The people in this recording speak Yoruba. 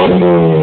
Amen.